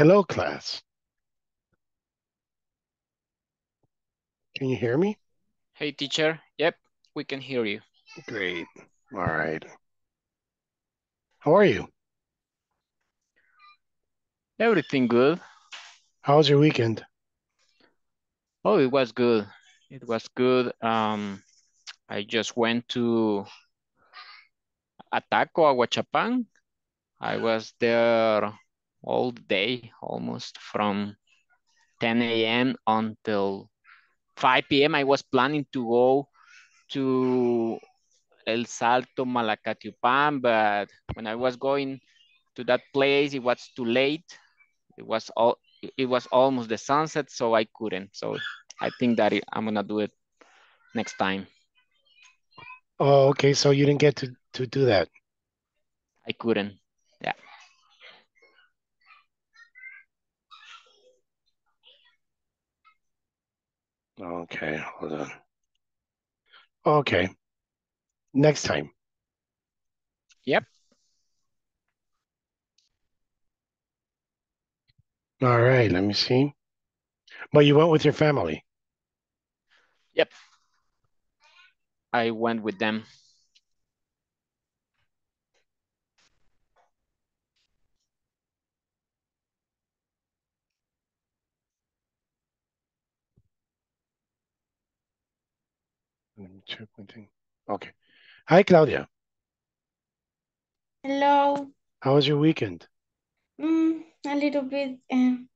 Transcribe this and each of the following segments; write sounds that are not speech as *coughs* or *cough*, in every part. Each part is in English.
Hello, class. Can you hear me? Hey, teacher. Yep, we can hear you. Great. All right. How are you? Everything good. How was your weekend? Oh, it was good. It was good. Um, I just went to Ataco, Ahuachapán. I was there all day, almost from 10 a.m. until 5 p.m. I was planning to go to El Salto, Malacatiupán, but when I was going to that place, it was too late. It was all it was almost the sunset, so I couldn't. So I think that it, I'm gonna do it next time. Oh, okay. So you didn't get to, to do that. I couldn't. Okay, hold on. Okay. Next time. Yep. All right, let me see. But you went with your family. Yep. I went with them. Let me check one thing. Okay. Hi, Claudia. Hello. How was your weekend? Mm, a little bit um,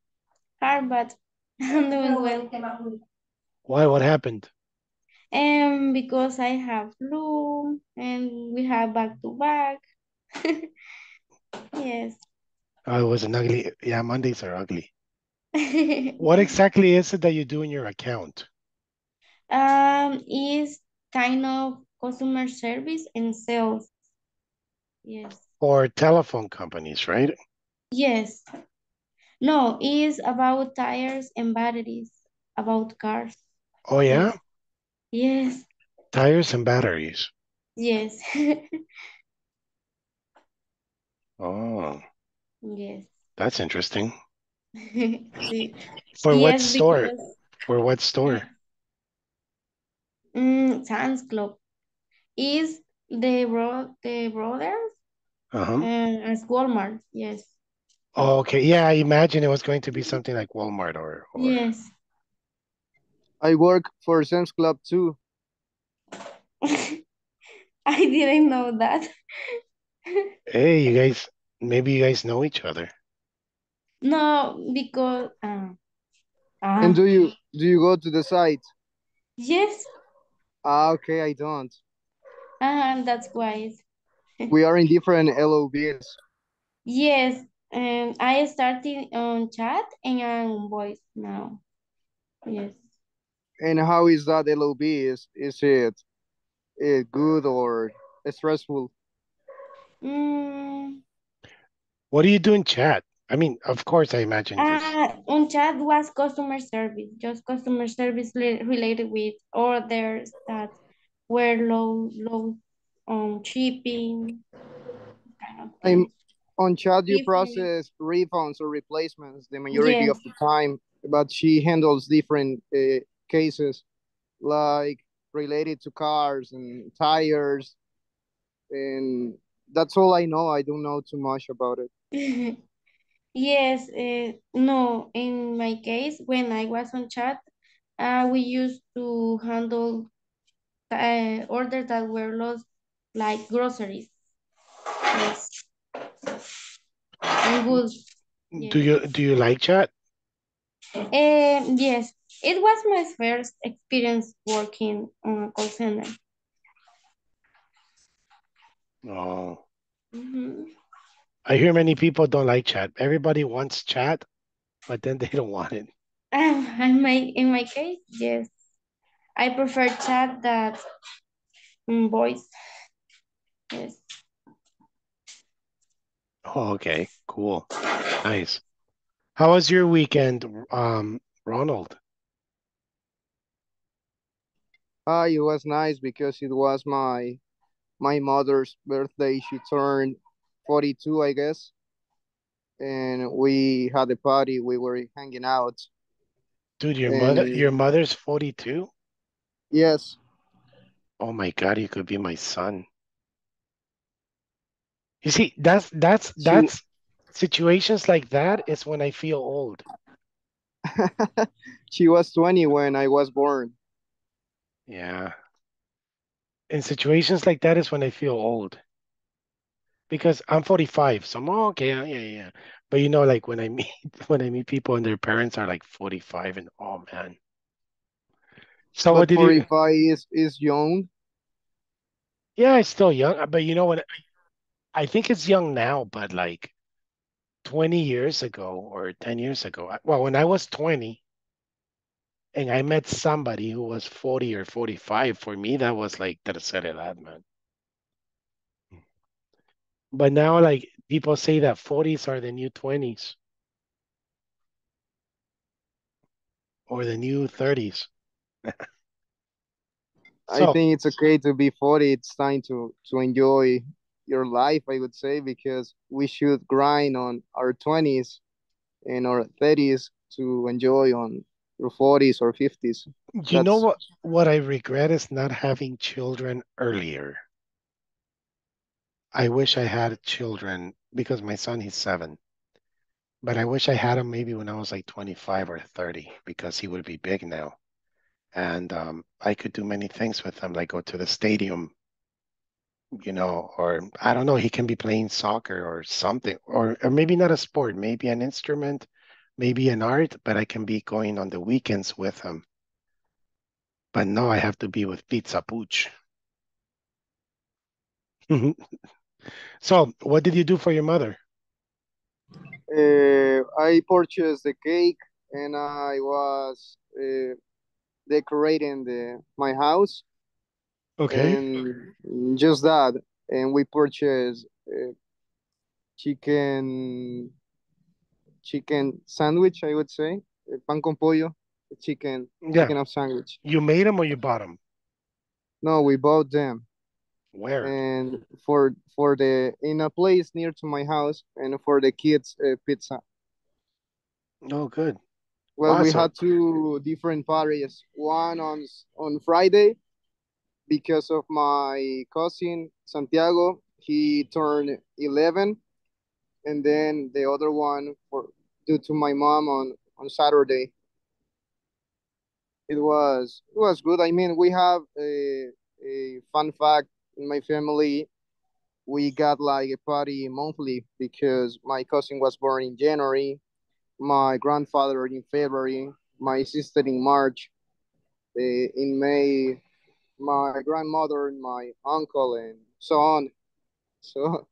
hard, but *laughs* I'm doing well. Why? What happened? Um, because I have flu and we have back to back. *laughs* yes. Oh, it was an ugly. Yeah, Mondays are ugly. *laughs* What exactly is it that you do in your account? um, is kind of customer service and sales. Yes. Or telephone companies, right? Yes. No, is about tires and batteries, about cars. Oh, yeah? Yes. Tires and batteries. Yes. *laughs* Oh, yes. that's interesting. *laughs* For what store? because For what store? Mm, Sam's Club is the bro the brothers Uh-huh. and as Walmart. Yes. Oh, okay. Yeah, I imagine it was going to be something like Walmart or, or Yes. I work for Sam's Club too. *laughs* I didn't know that. Hey, you guys, maybe you guys know each other. No, because uh, And ah, do you do you go to the site? yes, Ah, okay, I don't. uh, -huh, that's why. We are in different LOBs. Yes, and I started on chat and on voice now. Yes. And how is that LOB? Is is it, it good or stressful? Mm, What do you do in chat? I mean, of course, I imagine just. uh, on chat was customer service, just customer service related with orders that were low, low on shipping. Kind of I'm on chat. You process refunds or replacements the majority of the time, but she handles different uh, cases, like related to cars and tires, and that's all I know. I don't know too much about it. *laughs* Yes, uh, no, in my case, when I was on chat, uh, we used to handle uh, orders that were lost, like groceries. Yes. And goods. Do you do you like chat? Um, yes, it was my first experience working on a call center. Oh, Mhm. I hear many people don't like chat. Everybody wants chat, but then they don't want it. Um, in my in my case, yes, I prefer chat that voice. Yes. Oh, okay, cool, nice. How was your weekend, um, Ronald? Ah, it was nice because it was my my mother's birthday. She turned 42, I guess. and we had a party. We were hanging out. Dude, your mother And- your mother's 42? Yes, Oh my God, you could be my son. You see, that's that's She- that's situations like that is when I feel old. *laughs* she was 20 when I was born. Yeah. In situations like that is when I feel old. Because I'm 45, so I'm oh, okay, yeah, yeah, yeah. But you know, like when I *laughs* meet when I meet people and their parents are like 45 and oh man. So what But did you 45 is, is young. Yeah, it's still young, uh, but you know what? I think it's young now, but like 20 years ago or 10 years ago, well, when I was 20 and I met somebody who was 40 or 45, for me, that was like tercera edad, man. But now, like, people say that 40s are the new 20s or the new 30s. *laughs* I think it's okay to be 40. It's time to, to enjoy your life, I would say, because we should grind on our 20s and our 30s to enjoy on your 40s or 50s. you know what? What I regret is not having children earlier. I wish I had children because my son, he's seven. But I wish I had him maybe when I was like 25 or 30 because he would be big now. And um, I could do many things with him, like go to the stadium, you know, or I don't know, he can be playing soccer or something, or, or maybe not a sport, maybe an instrument, maybe an art, but I can be going on the weekends with him. But no, I have to be with Pizza Pooch. *laughs* *laughs* So, what did you do for your mother? Uh, I purchased the cake and I was uh, decorating the my house Okay. and just that. And we purchased uh, chicken chicken sandwich, I would say, uh, pan con pollo, chicken Yeah. chicken of sandwich. You made them or you bought them? No, we bought them Where? and for for the in a place near to my house and for the kids uh, pizza. Oh, good. Well, we had two different parties. One on on Friday because of my cousin Santiago. He turned 11, and then the other one for due to my mom on on Saturday. It was it was good. I mean, we have a a fun fact in my family. We got like a party monthly because my cousin was born in January my grandfather in February, my sister in March, uh, in May, my grandmother, and my uncle, and so on. So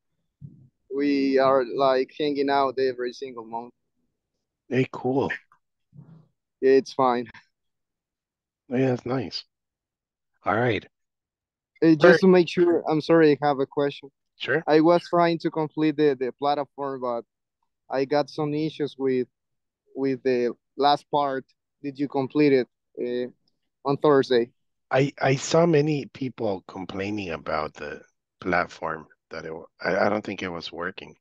*laughs* we are like hanging out every single month. Hey, cool. It's fine. Yeah, it's nice. All right. Uh, just to make sure, I'm sorry, I have a question. Sure. I was trying to complete the, the platform, but I got some issues with with the last part. Did you complete it uh, on Thursday? I I saw many people complaining about the platform that it I, I don't think it was working.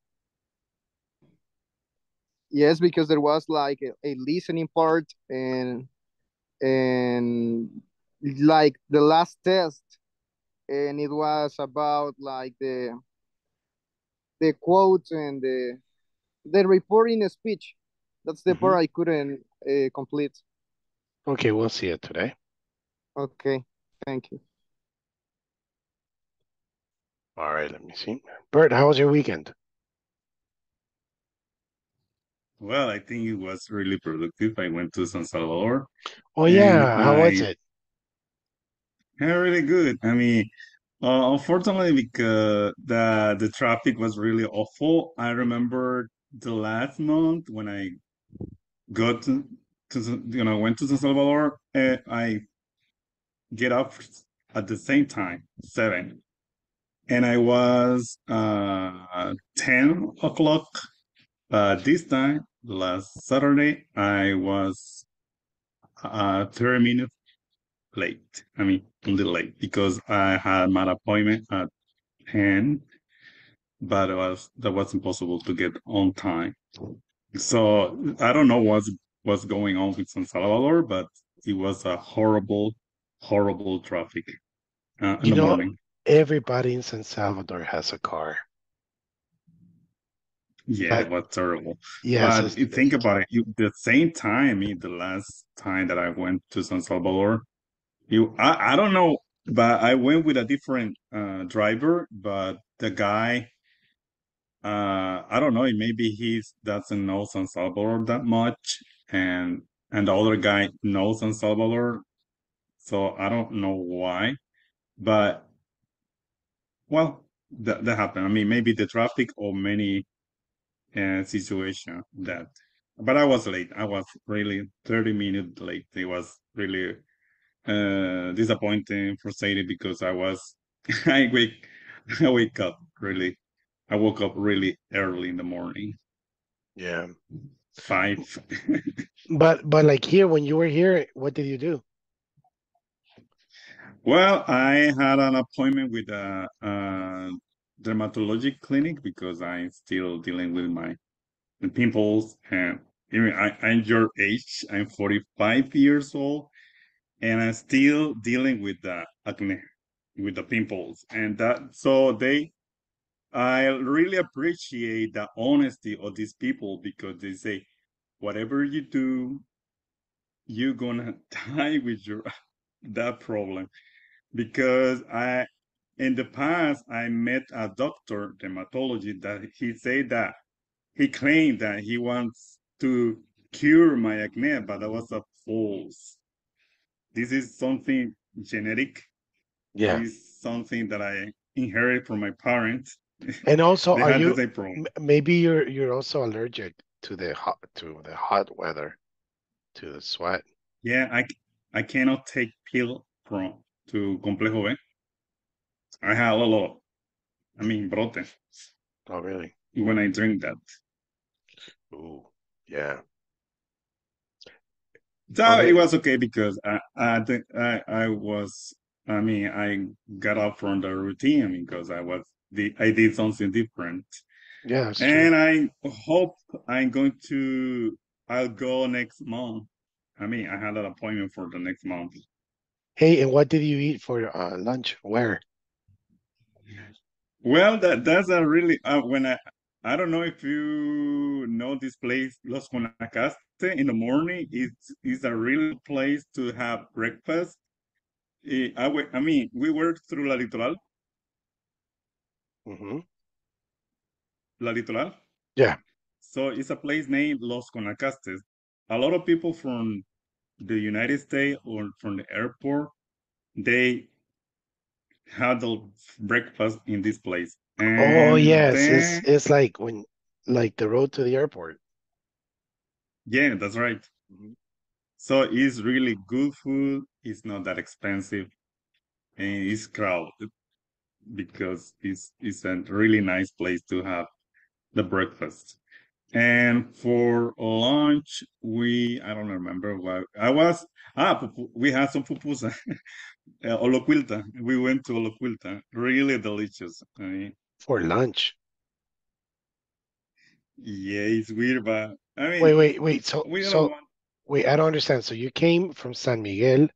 Yes, because there was like a, a listening part and and like the last test and it was about like the the quotes and the the reporting speech. That's the part I couldn't uh, complete. Okay, we'll see it today. Okay, thank you. All right, let me see. Bert, how was your weekend? Well, I think it was really productive. I went to San Salvador. Oh yeah, how was it? *laughs* Yeah, really good. I mean, uh, unfortunately, because the the traffic was really awful. I remember the last month when I got to, to you know went to San Salvador. Uh, I get up at the same time, seven, and I was uh ten o'clock. But this time, last Saturday, I was uh 30 minutes late. I mean, a little late because I had my appointment at 10 but it was that was impossible to get on time. So I don't know what's what's going on with San Salvador, but it was a horrible, horrible traffic uh, in You the know, morning. everybody in San Salvador has a car. Yeah, it But- was terrible. Yeah, But you think about it, you, the same time, the last time that I went to San Salvador, you, I, I don't know, but I went with a different uh, driver, but the guy, uh, I don't know, maybe he doesn't know San Salvador that much, and and the other guy knows San Salvador, so I don't know why, but well, that that happened. I mean, maybe the traffic or many uh, situation that but i was late i was really 30 minutes late it was really uh disappointing frustrated because i was *laughs* i wake *laughs* i wake up really i woke up really early in the morning yeah. five *laughs* But but like here, when you were here, what did you do? well i had an appointment with a, a dermatologic clinic because i'm still dealing with my pimples and even I, I'm your age. I'm 45 years old, and I'm still dealing with the acne, with the pimples, and that. So they, I really appreciate the honesty of these people because they say, whatever you do, you're gonna *laughs* die with your that problem. Because I, in the past, I met a doctor, dermatologist, that he said that he claimed that he wants to cure my acne, but that was a false. This is something genetic. Yeah. This is something that I inherited from my parents. And also, *laughs* are you the same problem. m- maybe you're you're also allergic to the hot to the hot weather, to the sweat. Yeah, I I cannot take pill from to complejo B. I have a lot. I mean, brote Oh, really? when I drink that. Ooh, yeah. So Okay. it was okay because I I think I I was I mean I got out from the routine I mean, because I was the I did something different Yeah, it's true. and I hope I'm going to I'll go next month. I mean I had an appointment for the next month. Hey, and what did you eat for uh, lunch? Where? Well that that's a really uh, when I I don't know if you know this place Los Guanacaste in the morning it's it's a real place to have breakfast. I, I mean we work through La Litoral hmm La Litoral. Yeah. So it's a place named Los Conacastes. A lot of people from the United States or from the airport, they had the breakfast in this place. Oh, yes, then, it's it's like when like the road to the airport. Yeah, that's right. Mhm. So it's really good food. It's not that expensive, and it's crowded because it's it's a really nice place to have the breakfast. And for lunch, we I don't remember what I was. Ah, we had some pupusa, *laughs* uh, Olocuilta. We went to Olocuilta. Really delicious. I mean, For lunch. Yeah, it's weird, but I mean, Wait, wait, wait. So we so want. wait, I don't understand. So you came from San Miguel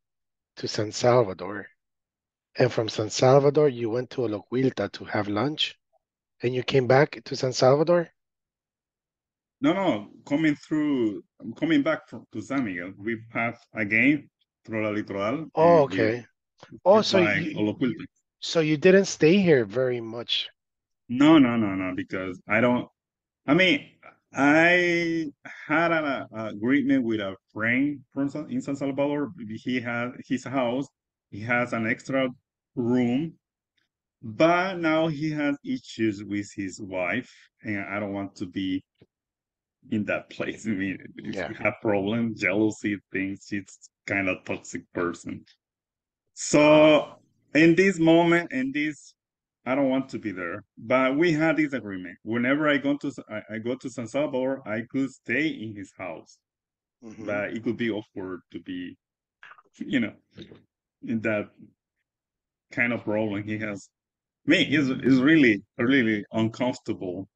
to San Salvador, and from San Salvador you went to Olocuilta to have lunch, and you came back to San Salvador? No, no, coming through, coming back from to San Miguel, we have again through La Litoral. Oh, we okay. Oh, so you Olocuilta. so you didn't stay here very much. No, no, no, no, because I don't. I mean, I had an uh, agreement with a friend from San, in San Salvador. He had his house. He has an extra room, but now he has issues with his wife, and I don't want to be in that place. I mean, if Yeah. you have problems, jealousy, things. She's kind of toxic person. So in this moment, in this, I don't want to be there. But we had this agreement. Whenever I go to S- I, I go to San Salvador, I could stay in his house. Mhm. But it could be awkward to be, you know, in that kind of problem he has. me, it's, it's really, really uncomfortable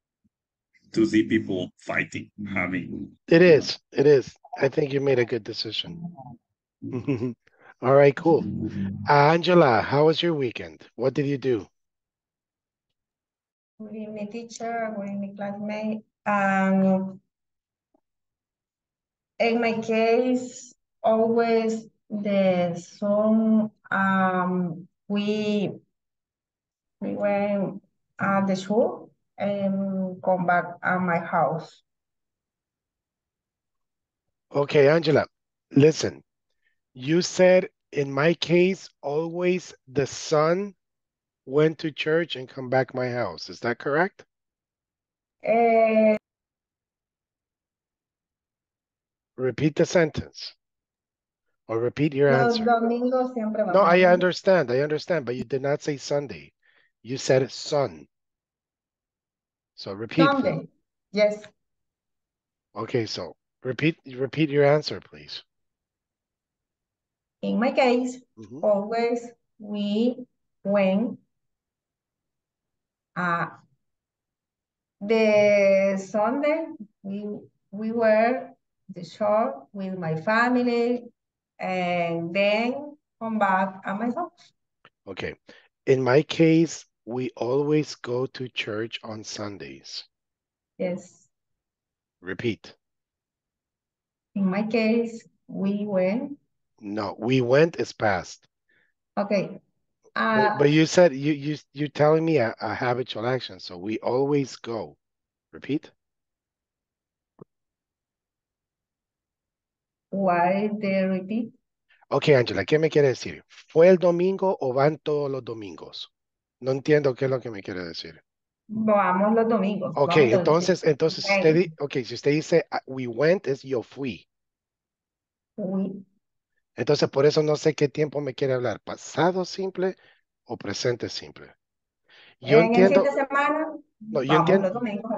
to see people fighting, having. It is. It is. I think you made a good decision. *laughs* All right, cool. Angela, how was your weekend? What did you do? Good evening, teacher. Good evening, classmate. Um, in my case, always the sun, um, we we went at the school and come back at my house. Okay, Angela, listen. You said in my case, always the son went to church and come back my house. Is that correct? Eh, Repeat the sentence. Or repeat your answer. No. I understand. I understand, but you did not say Sunday. You said sun. So repeat. please. Sunday, yes. Okay, so repeat repeat your answer, please. In my case, Mhm. always we went uh, the Sunday we we were the shore with my family and then come back at my house. Okay. In my case, we always go to church on Sundays. Yes. Repeat. In my case, we went. No, we went is past. Okay. But, Uh, but you said you you you're telling me a, a habitual action, so we always go. Repeat. why the repeat? Okay, Angela, ¿qué me quiere decir? ¿Fue el domingo o van todos los domingos? No entiendo qué es lo que me quiere decir. Vamos los domingos. Ok, entonces, entonces, si usted, di- ok, si usted dice "Ah, we went, es yo fui. We, Entonces, por eso no sé qué tiempo me quiere hablar, pasado simple o presente simple. Yo en el fin entiendo, de semana, no, yo entiendo, domingos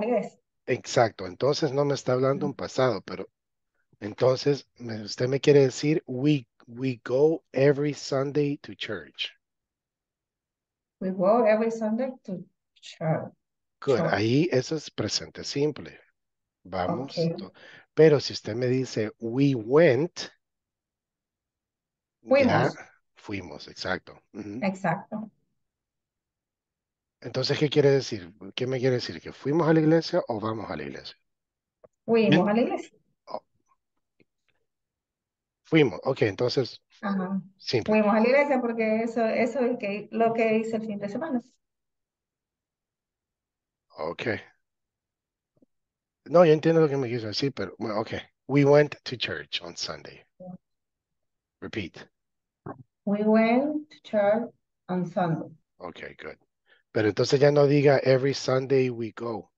exacto, entonces no me está hablando un pasado, pero entonces me- usted me quiere decir we, we go every Sunday to church. We go every Sunday to church. Good, ahí eso es presente simple. Vamos, pero si usted me dice we went, ya Fuimos. fuimos, exacto. Exacto. Entonces, ¿qué quiere decir? ¿Qué me quiere decir? ¿Que fuimos a la iglesia o vamos a la iglesia? Fuimos a la iglesia. Fuimos, ok, entonces, Ajá. simple. Fuimos a la iglesia porque eso, eso es que, lo que hice el fin de semana. Ok. No, yo entiendo lo que me quiso decir, pero, bueno, ok. We went to church on Sunday. Repeat. We went to church on Sunday. Ok, good. Pero entonces ya no diga every Sunday we go.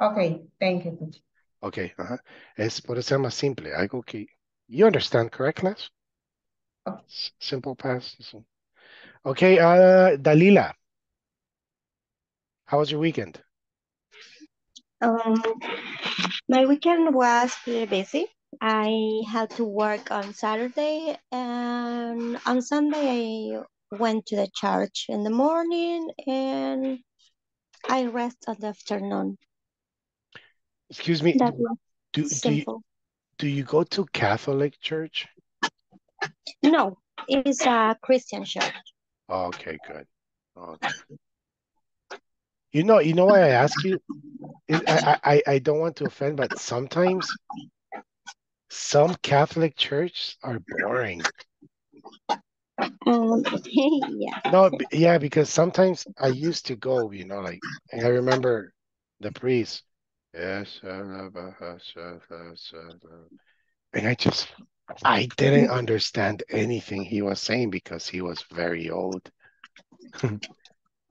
Okay, thank you. teacher. Ok, ajá. Es por ser más simple, algo que... You understand, correct, class? Okay. Simple past. Okay, uh, Dalila. How was your weekend? Um, my weekend was pretty busy. I had to work on Saturday and on Sunday I went to the church in the morning and I rest on the afternoon. Excuse me, That was do, do you, do you go to Catholic church? No, it's a Christian church. Okay, good. Okay. You know, you know why I ask you? I, I, I- I don't want to offend, but sometimes some Catholic churches are boring. Um, *laughs* yeah. No, yeah, because sometimes I used to go, you know, like, and I remember the priest. Yes, uh, uh, uh, and I just, I didn't understand anything he was saying because he was very old. *laughs*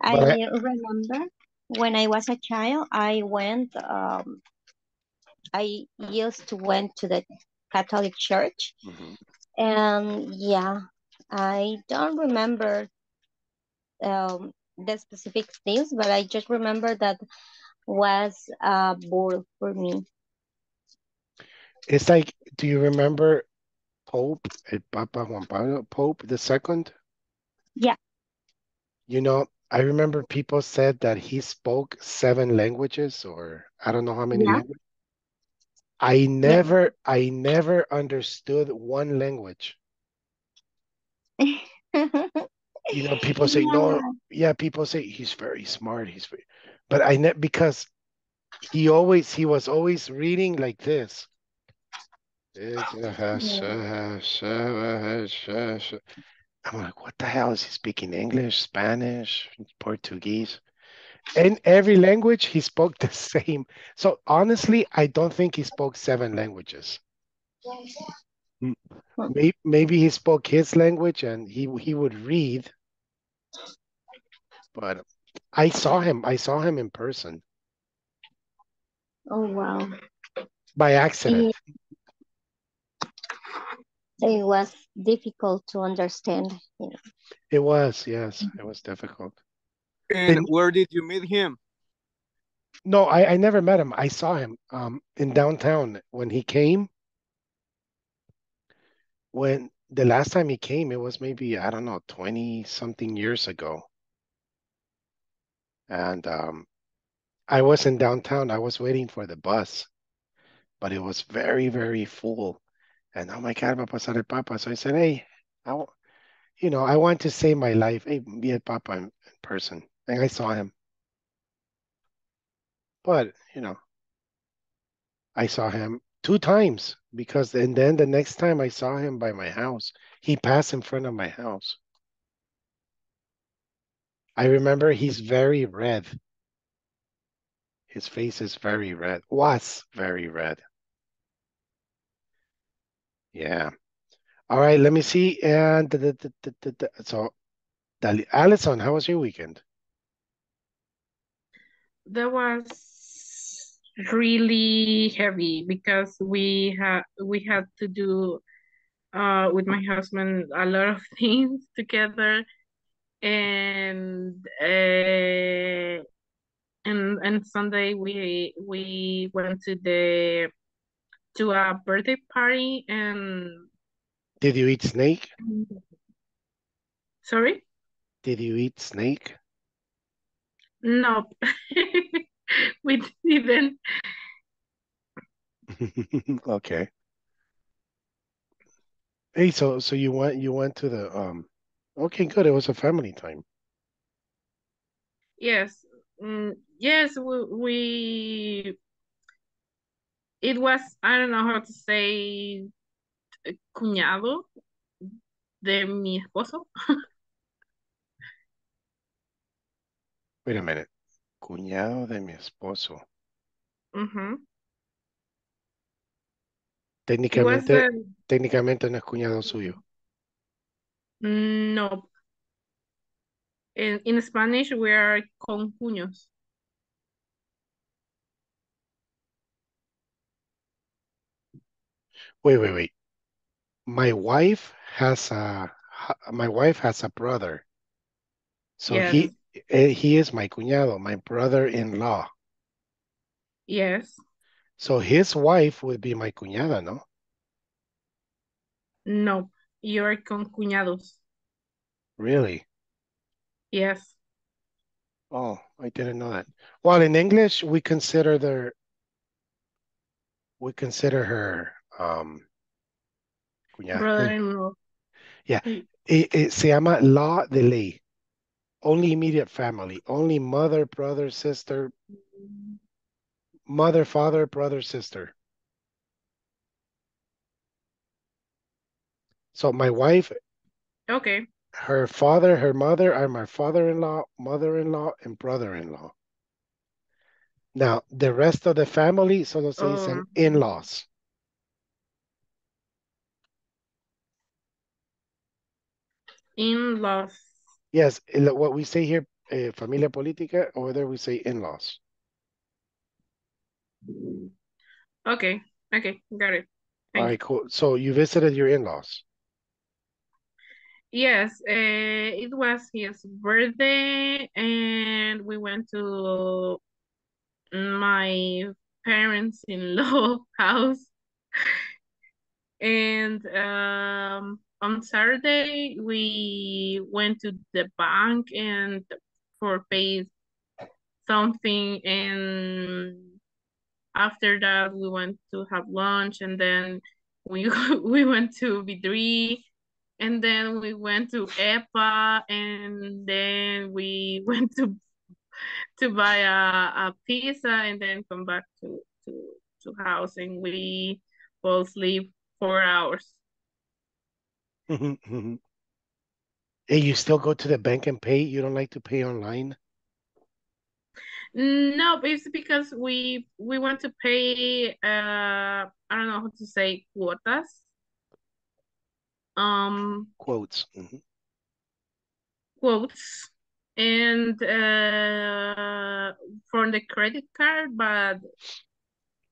I I- remember when I was a child, I went, um, I used to went to the Catholic church Mhm. and yeah, I don't remember um, the specific things, but I just remember that was a bore for me. It's like, do you remember Pope, el Papa Juan Pablo, Pope the second? Yeah. You know, I remember people said that he spoke seven languages or I don't know how many Yeah. languages. I never, I never understood one language. You know, *laughs* people say, no, yeah, people say he's very smart. He's very, but I ne because he always, he was always reading like this. I'm like, what the hell is he speaking? English, Spanish, Portuguese? In every language, he spoke the *laughs* same. So honestly, I don't think he spoke seven languages. Hmm. Maybe, maybe he spoke his language and he he would read. But I saw him. I saw him in person Oh, wow. by accident. It was difficult to understand. you know. It was, yes, mm-hmm. it was difficult. And And- where did you meet him? No, I, I never met him. I saw him um in downtown when he came. When the last time he came, it was maybe, I don't know, 20 something years ago. And um I was in downtown. I was waiting for the bus, but it was very, very full. And oh my God, va a pasar el Papa. So I said, hey, I, you know, I want to save my life. Hey, be a Papa in, in person. And I saw him. But, you know, I saw him two times because, and then the next time I saw him by my house, he passed in front of my house. I remember he's very red. His face is very red, was very red. Yeah. All right, let me see. And the, the, the, so, Allison, how was your weekend? That was really heavy because we had we had to do uh with my husband a lot of *laughs* things together and uh and and Sunday we we went to the to a birthday party and Did you eat snake? sorry Did you eat snake? No *laughs* we didn't *laughs* Okay. Hey, so so you went you went to the um okay, good. It was a family time. Yes, mm, yes, we, we, it was, I don't know how to say, cuñado de mi esposo. *laughs* Wait a minute. Cuñado de mi esposo. Ujú. Was Técnicamente, the, técnicamente no es cuñado suyo. no, in, in Spanish we are concuños. Wait, wait, wait. My wife has a ha- my wife has a brother. So he Eh, he is my cuñado, my brother-in-law. Yes, So his wife would be my cuñada, no? no, you're concuñados. Really? Yes, Oh, I didn't know that. Well, in English, we consider their we consider her um cuñada. brother-in-law. Yeah. It, it se llama law de ley. Only immediate family, only mother, brother, sister, mother, father, brother, sister. So my wife, Okay, her father, her mother are my father-in-law, mother-in-law, and brother-in-law. Now, the rest of the family solo se dicen Oh. in-laws. in-laws. Yes, what we say here, eh, familia política, or there we say in-laws. Okay, okay, got it. All Thank right, cool. So you visited your in-laws. Yes, uh, it was his birthday, and we went to my parents-in-law *laughs* house. And um, on Saturday, we went to the bank and for pay something and after that we went to have lunch and then we *laughs* we went to B3 and then we went to EPA and then we *laughs* went to to buy a, a pizza and then come back to to to house and we both sleep four hours. Hey, you still go to the bank and pay? You don't like to pay online? No, it's because we we want to pay uh I don't know how to say quotas. Um Quotes. Mhm. quotes and uh for the credit card, but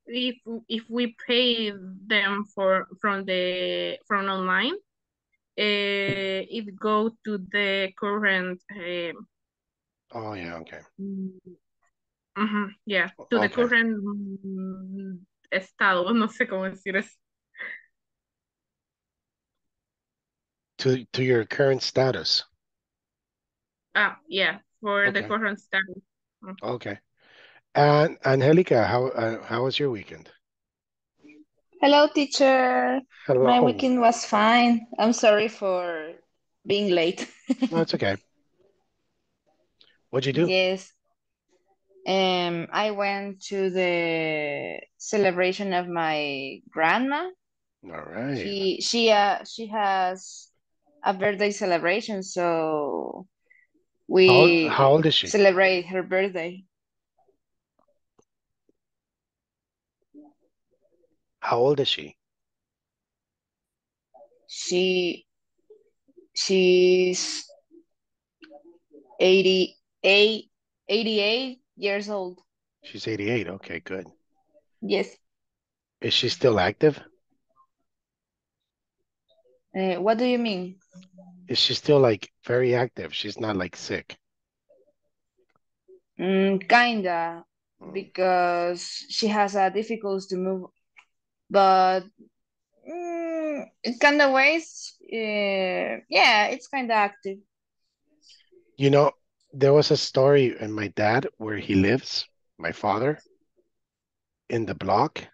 if if we pay them for from the from online, it go to the current um Oh, yeah, okay. Ujú, yeah, to the current mm, estado, *laughs* no sé cómo decir eso. To to your current status. Ah, yeah, for the current status. Okay. And Angelica, how uh, how was your weekend? Hello, teacher. Hello. My weekend was fine. I'm sorry for being late. *laughs* No, it's okay. What'd you do? Yes. Um, I went to the celebration of my grandma. All right. She she uh she has a birthday celebration, so How old, we how old is she? celebrate her birthday. How old is she? She she's 88, 88 years old. She's 88. Okay, good. Yes. Is she still active? Uh, what do you mean? Is she still like very active? She's not like sick. Mm, kinda, Mm. because she has a difficulty to move, but mm, in kinda ways, uh, yeah, it's kinda active. You know, there was a story in my dad where he lives, my father, in the block.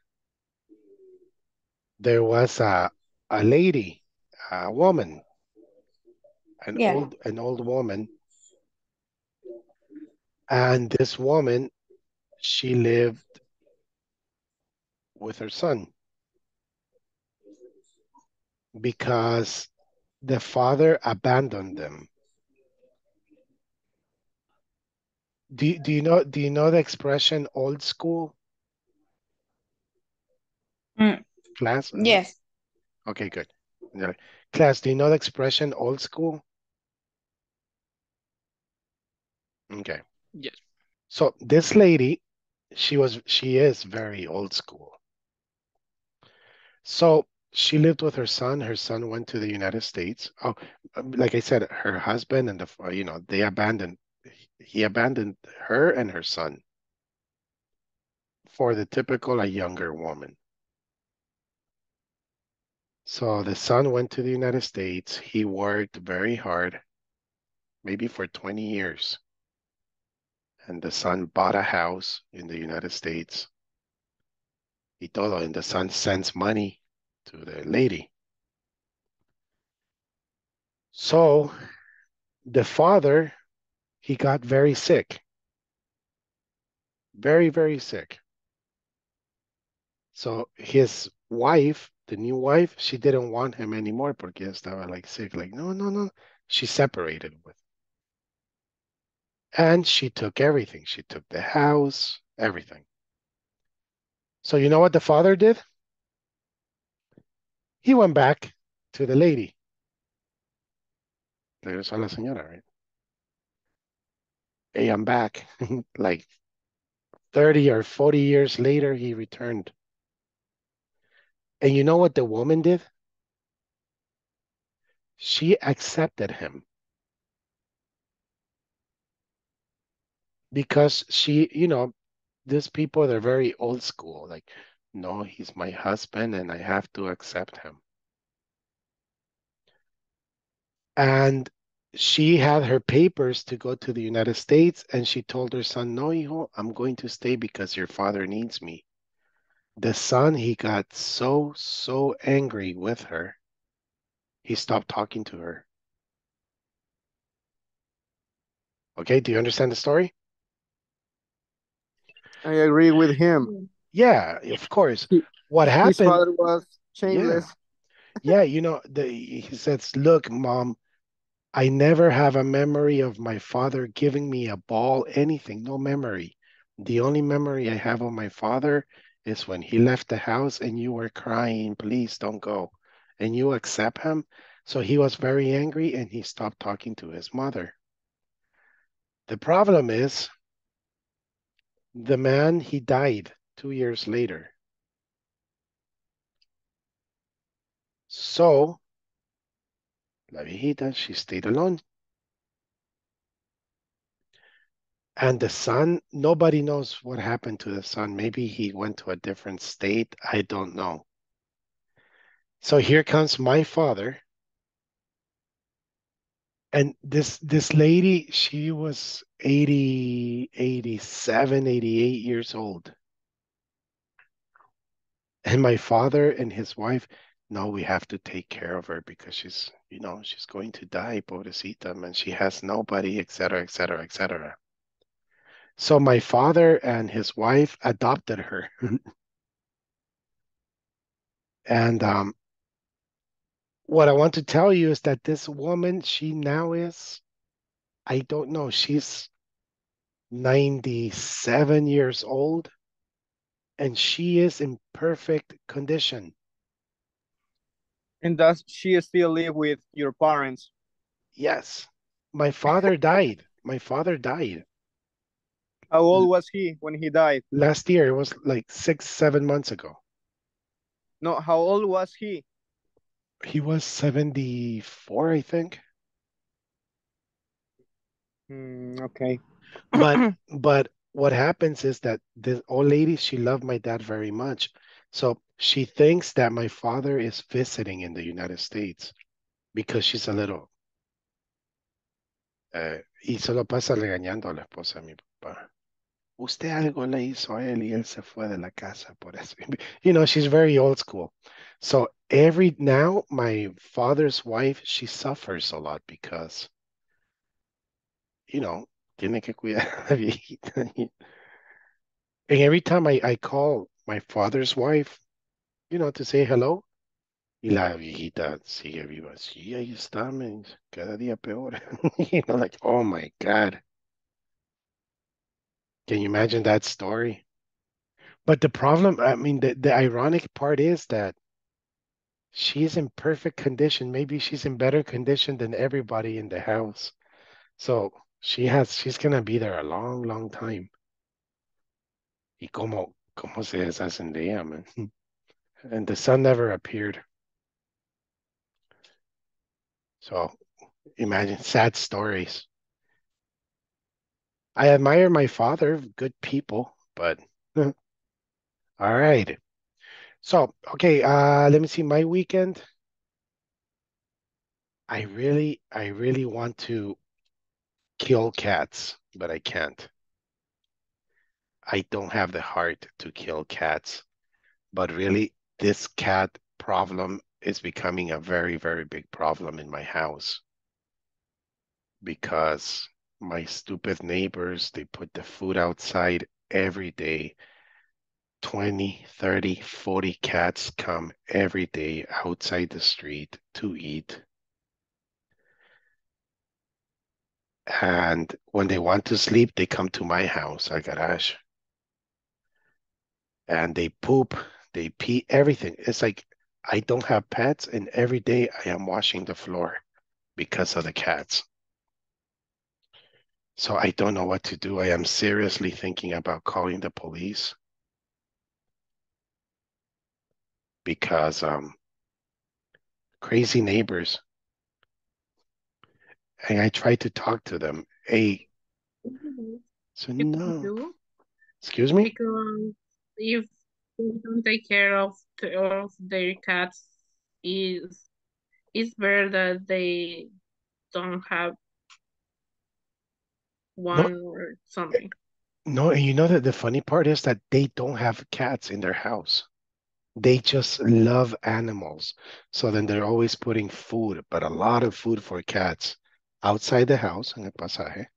There was a a lady, a woman, an Yeah. old an old woman, and this woman, she lived with her son because the father abandoned them. Do you, do you know do you know the expression old school Mm, class? Yes, Okay, good. Yeah. Class, do you know the expression old school? Okay. Yes. So this lady, she was she is very old school. So she lived with her son. Her son went to the United States. Oh, um, like I said, her husband and the you know they abandoned he abandoned her and her son for the typical a younger woman. So the son went to the United States. He worked very hard, maybe for 20 years. And the son bought a house in the United States. Y todo, and the son sends money to the lady. So the father, he got very sick. Very, very sick. So his wife, the new wife, she didn't want him anymore porque estaba like sick. Like, no, no, no. She separated with. And she took everything. She took the house, everything. So you know what the father did? He went back to the lady. Regresó a la señora, right? Hey, I'm back. *laughs* like 30 or 40 years later, he returned. And you know what the woman did? She accepted him. Because she, you know, these people, they're very old school. Like, no, he's my husband and I have to accept him. And she had her papers to go to the United States and she told her son, no, hijo, I'm going to stay because your father needs me. The son, he got so, so angry with her. He stopped talking to her. Okay, do you understand the story? I agree with him. Yeah, of course. What His happened? father was shameless. Yeah, you know, the, he says, look, mom, I never have a memory of my father giving me a ball, anything, no memory. The only memory I have of my father is when he left the house and you were crying, please don't go. And you accept him. So he was very angry and he stopped talking to his mother. The problem is the man, he died two years later. So la viejita, she stayed alone. And the son, nobody knows what happened to the son. Maybe he went to a different state. I don't know. So here comes my father. And this this lady, she was 80, 87, 88 years old. And my father and his wife, no, we have to take care of her because she's, you know, she's going to die, pobrecita, and she has nobody, etc., etc., etc. So my father and his wife adopted her. *laughs* and um, what I want to tell you is that this woman, she now is, I don't know, she's 97 years old and she is in perfect condition. And does she still live with your parents? Yes. My father died. My father died How old was he when he died? last year. It was like six, seven months ago. No, how old was he? He was 74, I think. Hmm, okay. But *clears throat* but what happens is that this old lady, she loved my dad very much. So she thinks that my father is visiting in the United States because she's a little eh, y solo pasa regañando a la esposa de mi papá. Usted algo le hizo a él y él se fue de la casa por eso. *laughs* You know, she's very old school. So every now my father's wife, she suffers a lot because, you know, tiene que cuidar a la viejita. And every time I, I call my father's wife, you know, to say hello, y la viejita sigue viva. Sí, ahí está, man, cada día peor. *laughs* you know, like, oh my God. Can you imagine that story? But the problem, I mean, the, the ironic part is that she's in perfect condition. Maybe she's in better condition than everybody in the house. So she has, she's gonna be there a long, long time. Y cómo, cómo se deshacen man. *laughs* And the son never appeared. So imagine sad stories. I admire my father, good people, but *laughs* all right. So, okay, uh, let me see my weekend. I really, I really want to kill cats, but I can't. I don't have the heart to kill cats, but really, this cat problem is becoming a very, very big problem in my house because my stupid neighbors, they put the food outside every day. 20, 30, 40 cats come every day outside the street to eat. And when they want to sleep, they come to my house, our garage. And they poop, they pee, everything. It's like I don't have pets, and every day I am washing the floor because of the cats. So I don't know what to do. I am seriously thinking about calling the police because um crazy neighbors. And I tried to talk to them. Hey, so no. Excuse me? because if they don't take care of of their cats, is it's better that they don't have one or something. No, and you know that the funny part is that they don't have cats in their house. They just love animals. So then they're always putting food, but a lot of food for cats outside the house el pasaje.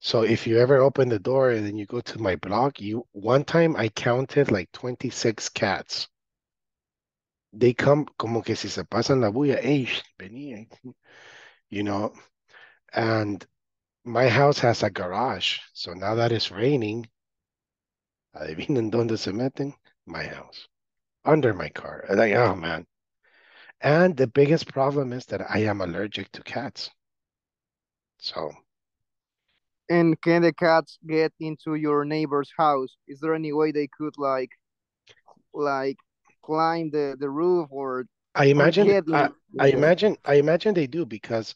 So if you ever open the door and then you go to my block, you one time I counted like 26 cats. They come como que si se pasan la bulla, hey, vení, eh. you know, and my house has a garage. So now that it's raining, adivinen dónde se meten? My house, under my car. Like, oh man. And the biggest problem is that I am allergic to cats. So And can the cats get into your neighbor's house? Is there any way they could like, like climb the, the roof or, I imagine get I. I imagine I imagine they do because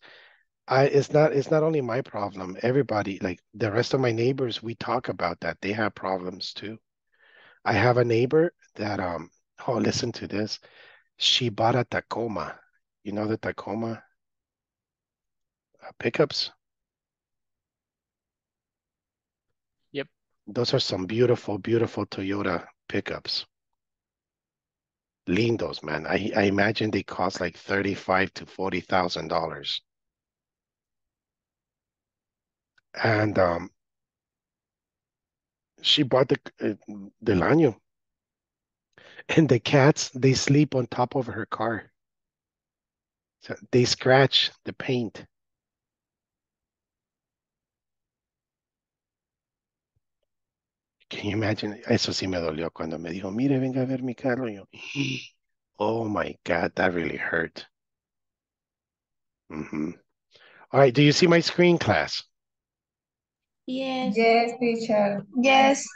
I it's not it's not only my problem. Everybody, like the rest of my neighbors, we talk about that. They have problems too. I have a neighbor that um oh listen to this. She bought a Tacoma. You know the Tacoma uh, pickups? Yep. Those are some beautiful, beautiful Toyota pickups. Lindos, man. I I imagine they cost like thirty-five to forty thousand dollars. And um she bought the uh, del año. And the cats, they sleep on top of her car. So they scratch the paint. Can you imagine? Eso sí me dolió cuando me dijo, mire, venga a ver mi carro. Y yo, *gasps* oh my God, that really hurt. Mhm. All right, do you see my screen class? Yes. Yes, teacher. Yes.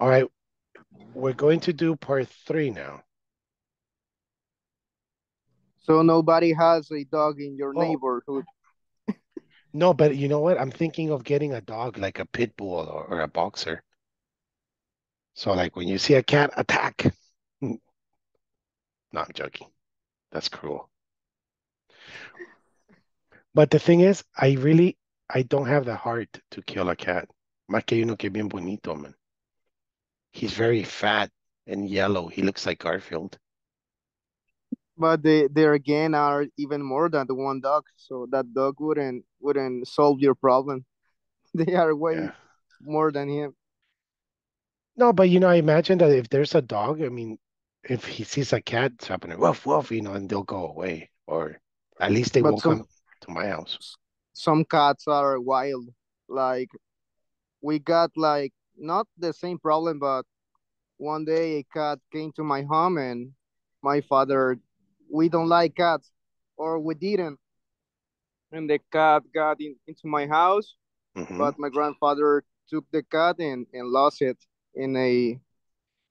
All right, we're going to do part three now. So nobody has a dog in your Oh. neighborhood. *laughs* No, but you know what? I'm thinking of getting a dog like a pit bull or, or a boxer. So like when you see a cat, attack. *laughs* No, I'm joking. That's cruel. But the thing is, I really, I don't have the heart to kill a cat. Más que uno que bien bonito, man. He's very fat and yellow. He looks like Garfield. But they there again are even more than the one dog. So that dog wouldn't wouldn't solve your problem. *laughs* They are way Yeah. more than him. No, but you know, I imagine that if there's a dog, I mean, if he sees a cat, it's happening, woof, woof, you know, and they'll go away. Or at least they But won't some- come to my house. Some cats are wild. Like we got like not the same problem, but one day a cat came to my home and my father we don't like cats or we didn't. And the cat got in, into my house Mhm. but my grandfather took the cat and, and lost it in a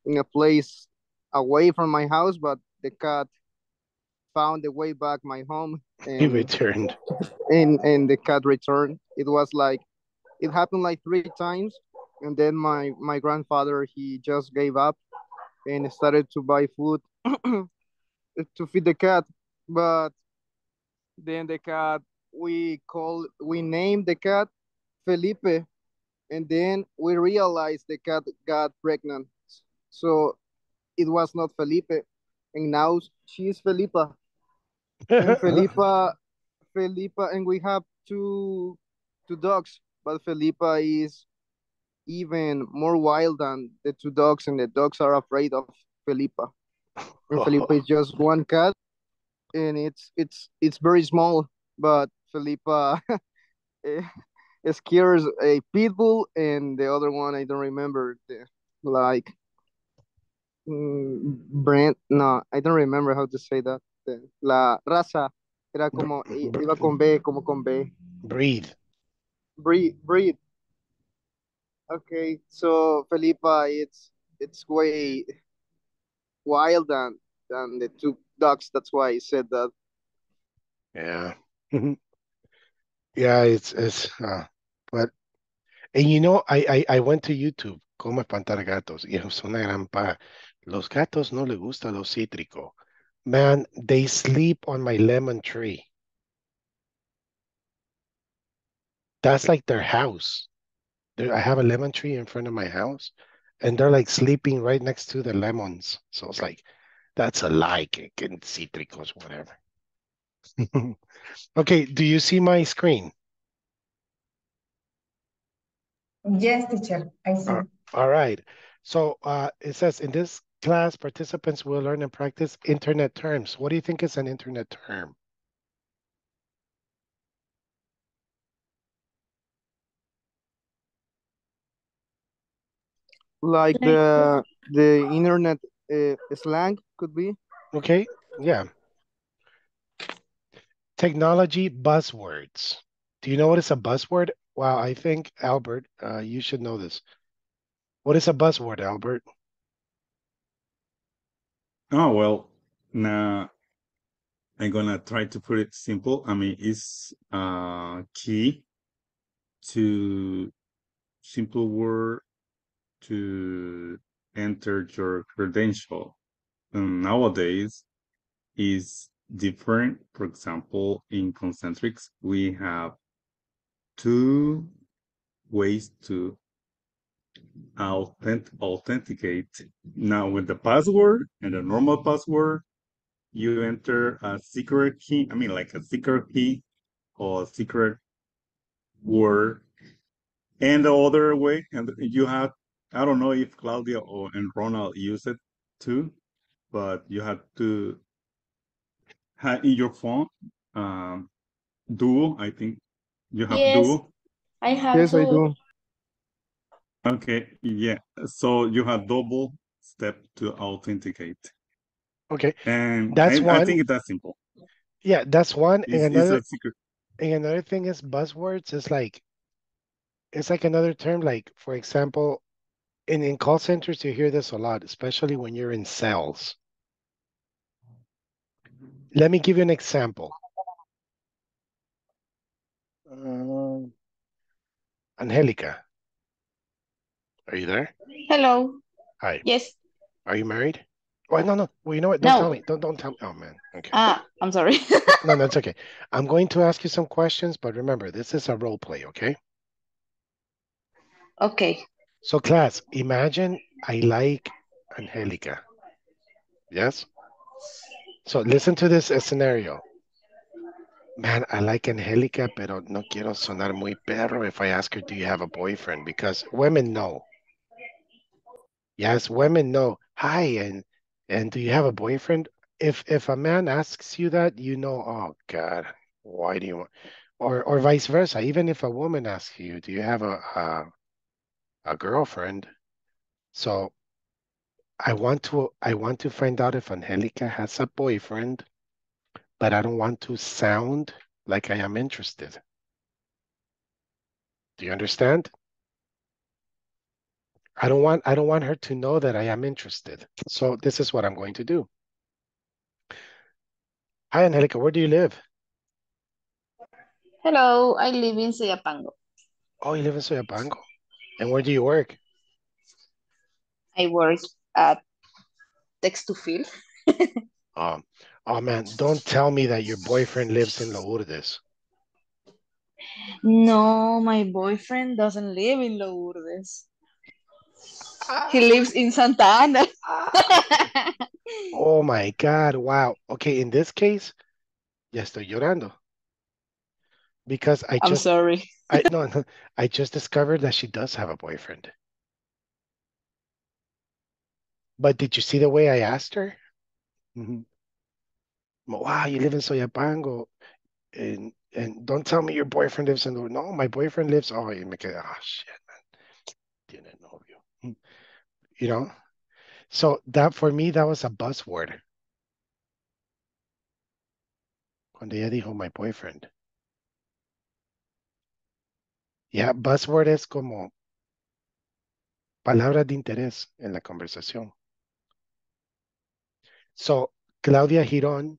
in a place away from my house but the cat found the way back my home *laughs* He and returned. and, and the cat returned it was like it happened like three times and then my my grandfather he just gave up and started to buy food *clears throat* to feed the cat. But then the cat we call we named the cat Felipe. And then we realized the cat got pregnant. So it was not Felipe. And now she is Felipa. And *laughs* Felipa Felipa and we have two two dogs. But Felipa is even more wild than the two dogs and the dogs are afraid of Felipa. And *laughs* Felipa is just one cat and it's it's it's very small but Felipa *laughs* eh, scares a pit bull and the other one I don't remember the like mm, brand no I don't remember how to say that la raza. Era como iba con B como con B. Breathe. breed breed okay so Felipa it's it's way wild than than the two dogs that's why I said that Yeah. *laughs* Yeah, it's it's uh but and you know, I I, I went to YouTube, cómo espantar gatos, y es una gran paja. Los gatos no les gusta lo cítrico. Man, they sleep on my lemon tree. That's like their house. There, I have a lemon tree in front of my house, and they're like sleeping right next to the lemons. So it's like, that's a lie, que, que cítricos, whatever. *laughs* okay, do you see my screen? Yes, teacher, I see. Uh, all right. So uh, it says in this class, participants will learn and practice internet terms. What do you think is an internet term? Like the the internet uh, slang could be. Okay, yeah. Technology buzzwords. Do you know what is a buzzword? Wow, I think Albert, uh, you should know this. What is a buzzword, Albert? Oh, well, now I'm gonna try to put it simple. I mean, it's uh key to simple word to enter your credential. And nowadays is different. For example, in Concentrix, we have two ways to authentic authenticate. Now with the password and the normal password, you enter a secret key. I mean, like a secret key or secret word. And the other way, and you have, I don't know if Claudia or and Ronald use it too, but you have to have in your phone, um, Duo. I think you have Yes, Duo. I have Yes, I do. Okay, yeah. So you have double step to authenticate. Okay, And that's I, I think it's that simple. Yeah, that's one. It's, And it's another a secret. and another thing is buzzwords is like it's like another term, like for example, in, in call centers you hear this a lot, especially when you're in sales. Let me give you an example. Um, Angelica, are you there? Hello. Hi. Yes. Are you married? Well, no, no. Well, you know what? Don't tell me. Don't don't tell me. Oh man. Okay. Ah, I'm sorry. *laughs* No, no, it's okay. I'm going to ask you some questions, but remember, this is a role play, okay? Okay. So class, imagine I like Angelica. Yes? So listen to this scenario. Man, I like Angelica, pero no quiero sonar muy perro if I ask her, do you have a boyfriend? Because women know. Yes, women know. Hi, and and do you have a boyfriend? If if a man asks you that, you know, oh God, why do you want? Or or vice versa. Even if a woman asks you, do you have a a, a girlfriend? So I want to I want to find out if Angelica has a boyfriend, but I don't want to sound like I am interested. Do you understand? I don't want I don't want her to know that I am interested. So this is what I'm going to do. Hi Angelica, where do you live? Hello, I live in Soyapango. Oh, you live in Soyapango. And where do you work? I work at Text to Fill. *laughs* Um, oh man, don't tell me that your boyfriend lives in Lourdes. No, my boyfriend doesn't live in Lourdes. He lives in Santa Ana. *laughs* Oh my God, wow. Okay, in this case, ya estoy llorando. Because I I'm just sorry. I *laughs* no, no, I just discovered that she does have a boyfriend. But did you see the way I asked her? Mhm. Wow, you live in Soyapango. And and don't tell me your boyfriend lives in the no, my boyfriend lives. Oh, y me quedé, oh shit, man. Tiene novio. Mm. You know? So that for me, that was a buzzword. Cuando ella dijo my boyfriend. Yeah, buzzword es como palabras de interés en la conversación. So Claudia Giron,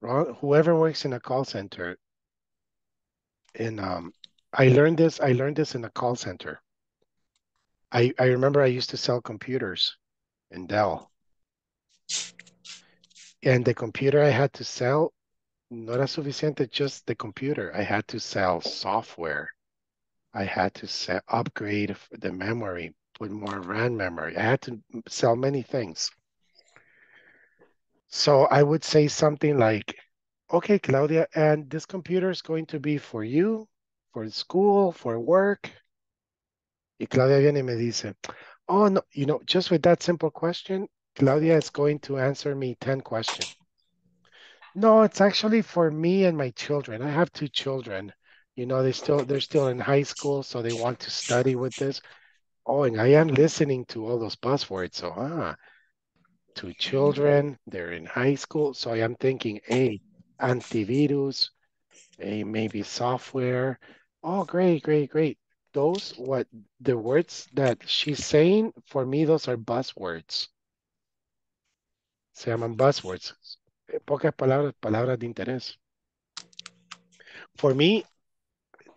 whoever works in a call center, and um, I learned this. I learned this in a call center. I I remember I used to sell computers in Dell, And the computer I had to sell, no era suficiente just the computer. I had to sell software. I had to set, upgrade the memory, put more RAM memory. I had to sell many things. So I would say something like, okay, Claudia, and this computer is going to be for you, for school, for work. Y Claudia viene y me dice, oh, no, you know, just with that simple question, Claudia is going to answer me 10 questions. No, it's actually for me and my children. I have two children. You know, they still they're still in high school, so they want to study with this. Oh, and I am listening to all those buzzwords. So, ah, two children, they're in high school. So I am thinking, hey, antivirus, a maybe software. Oh, great, great, great. Those what the words that she's saying for me, those are buzzwords. Se llaman buzzwords. Pocas palabras, palabras de interés. For me,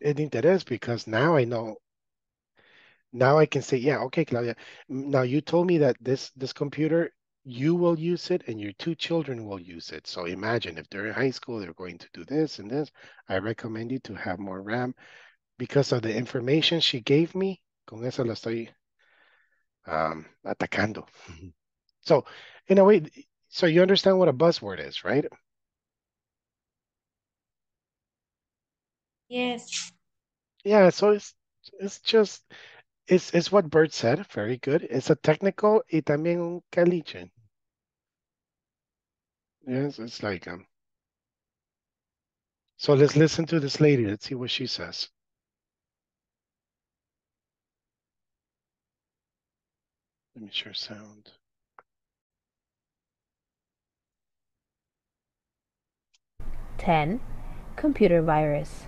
it's that is because now I know. Now I can say, yeah, okay, Claudia. Now you told me that this this computer you will use it and your two children will use it. So imagine if they're in high school, they're going to do this and this. I recommend you to have more RAM because of the information she gave me. Con eso la estoy um, atacando. *laughs* so in a way, so you understand what a buzzword is, right? Yes. Yeah, so it's it's just it's it's what Bert said. Very good. It's a technical y también un caliche. Yes, it's like um. So let's listen to this lady. Let's see what she says. Let me share sound. Ten, computer virus.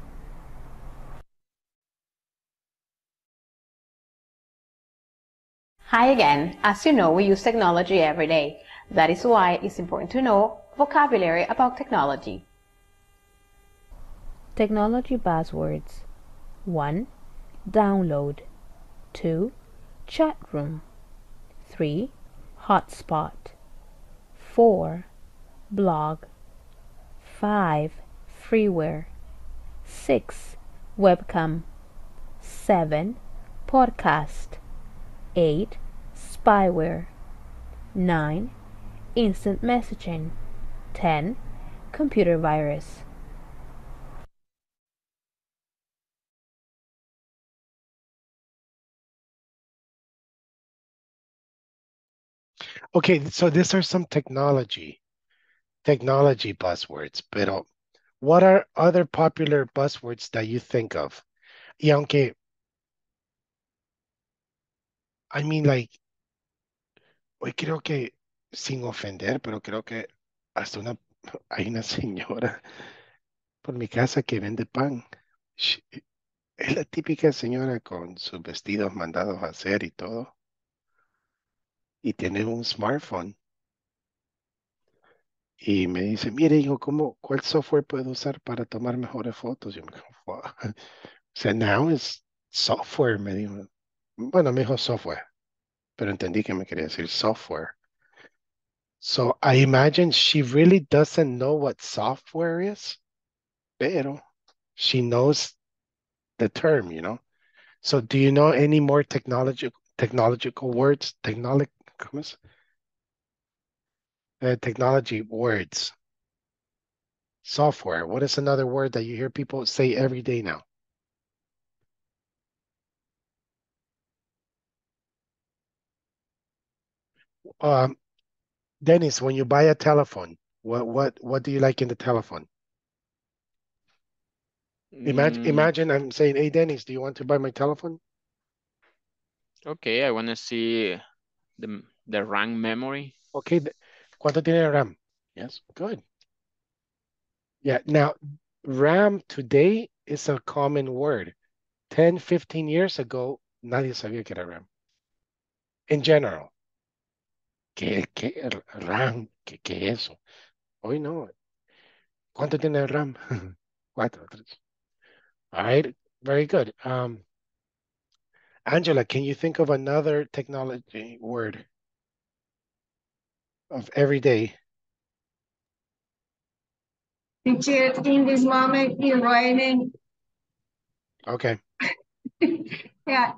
Hi again. As you know, we use technology every day. That is why it's important to know vocabulary about technology. Technology buzzwords 1. Download 2. Chat room 3. Hotspot 4. Blog 5. Freeware 6. Webcam 7. Podcast 8. Spyware 9. Instant messaging 10. Computer virus Okay, so these are some technology, technology buzzwords, pero what are other popular buzzwords that you think of? Y aunque, I mean, like, hoy creo que, sin ofender, pero creo que hasta una, *laughs* hay una señora por mi casa que vende pan. She- es la típica señora con sus vestidos mandados a hacer y todo. Y tiene un smartphone. Y me dice, mire, hijo, ¿cómo, cuál software puedo usar para tomar mejores fotos? Yo me digo, "Wow". *laughs* O sea, now es software, me dijo. Bueno, me dijo software, pero entendí que me quería decir software. So I imagine she really doesn't know what software is, pero she knows the term, you know? So do you know any more technology, technological words? Technolic, ¿cómo es? Uh, technology words. Software. What is another word that you hear people say every day now? Um, Dennis, when you buy a telephone, what what what do you like in the telephone? Imagine Mm, imagine I'm saying, hey Dennis, do you want to buy my telephone? okay, I want to see the the RAM memory. Okay, th- ¿cuánto tiene de RAM? Yes, good. Yeah, now RAM today is a common word. 10, 15 years ago, nadie sabía que era RAM. In general. ¿Qué, qué RAM? ¿Qué, qué es eso? Hoy no. ¿Cuánto tiene de RAM? *laughs* Cuatro, tres. All right, very good. Um, Angela, can you think of another technology word of every day? is in this moment is raining. Okay. *laughs* Yeah,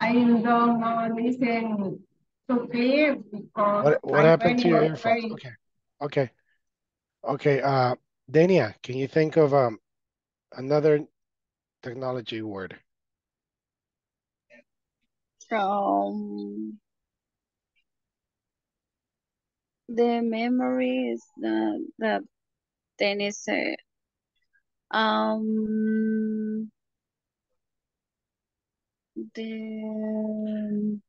I don't know listen so clear because What what happened to your very earphones? afraid. Okay. Okay. Okay. Uh, Dania, can you think of um another technology word? From the memories the the tennis uh, um the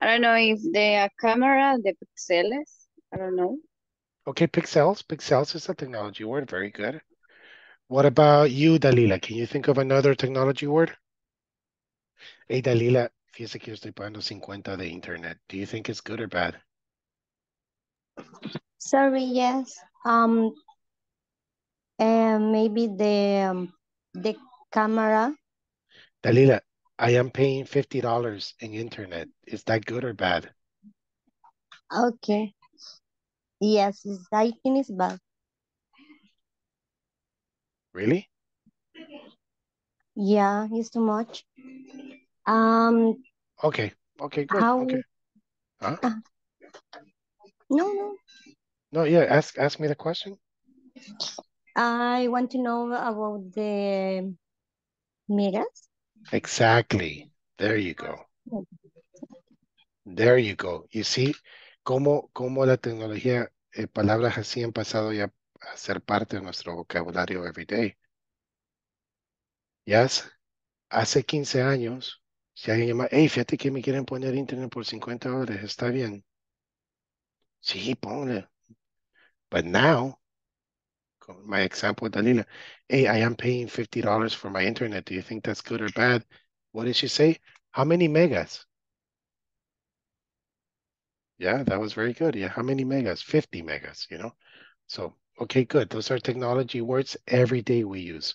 I don't know if the camera the pixels I don't know Okay, pixels. Pixels is a technology word. Very good. What about you, Dalila? Can you think of another technology word? Hey, Dalila, fíjese que yo estoy pagando 50 de internet. Do you think it's good or bad? Sorry, yes. Um, and maybe the um, the camera. Dalila, I am paying $50 in internet. Is that good or bad? Okay. Yes, it's- I think it's bad. Really? Yeah, it's too much. Um, Okay. Okay, good. how? Okay. Huh? uh, no, no. No, yeah, ask ask me the question. I want to know about the megas. Exactly. There you go. There you go. You see cómo, cómo la tecnología, eh, palabras así han pasado ya a ser parte de nuestro vocabulario every day. Yes. Hace 15 años, si alguien llama, hey, fíjate que me quieren poner internet por 50 dólares, está bien. Sí, ponle. But now, my example Dalila, hey, I am paying $50 for my internet. Do you think that's good or bad? What did she say? How many megas? Yeah, that was very good. Yeah, how many megas? 50 megas, you know? So, okay, good. Those are technology words every day we use.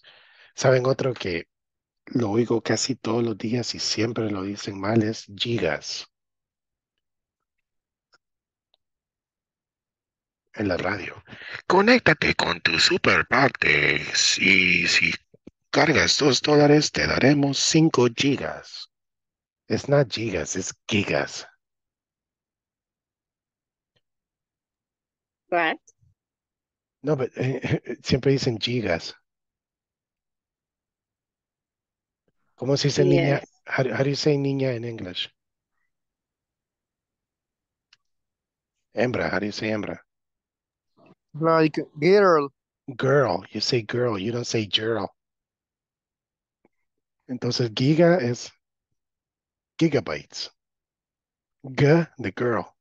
¿Saben otro que lo oigo casi todos los días y siempre lo dicen mal? Es gigas en la radio. Conéctate con tu super pack de y si cargas dos dólares te daremos cinco gigas. It's not gigas, it's gigas. What? No, but eh, siempre dicen gigas. ¿Cómo se dice niña? How, do- how do you say niña in English? Hembra, how do you say hembra? Like girl. Girl, you say girl, you don't say girl. Entonces giga es gigabytes. G, the girl.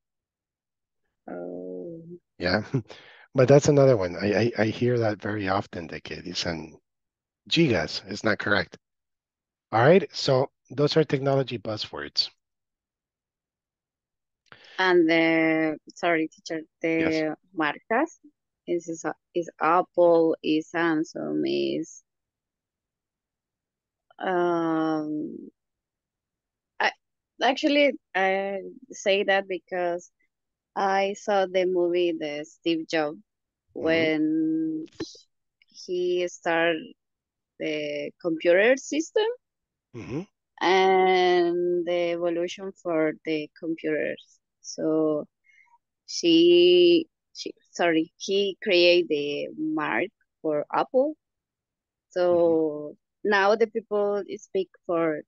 Oh. Yeah, *laughs* but that's another one. I, I, I hear that very often, de que dicen gigas. It's not correct. All right, so those are technology buzzwords. And the sorry, teacher, Yes. the marcas is is, Apple, is Samsung, is um. I actually I say that because I saw the movie the Steve Jobs when he started the computer system hmm and the evolution for the computers. So she sorry, he created the mark for Apple. So now the people speak for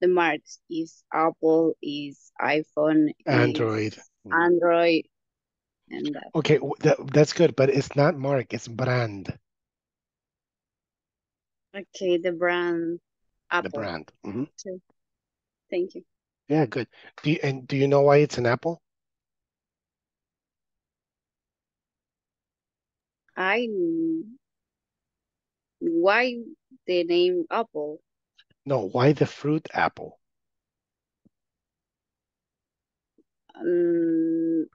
the marks is Apple, is iPhone, Android. is Android, and. Okay, that, that's good, but it's not mark, it's brand. Okay, the brand Apple. The brand. hmm. Thank you. Yeah, good. Do you, and do you know why it's an apple? I why the name Apple? No, why the fruit apple? Um,